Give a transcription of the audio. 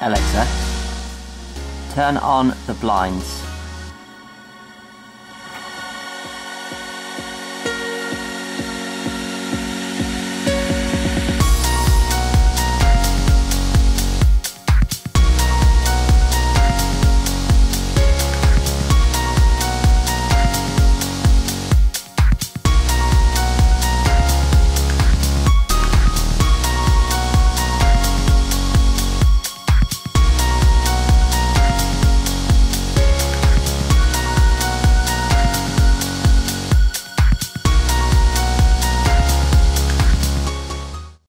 Alexa, turn on the blinds.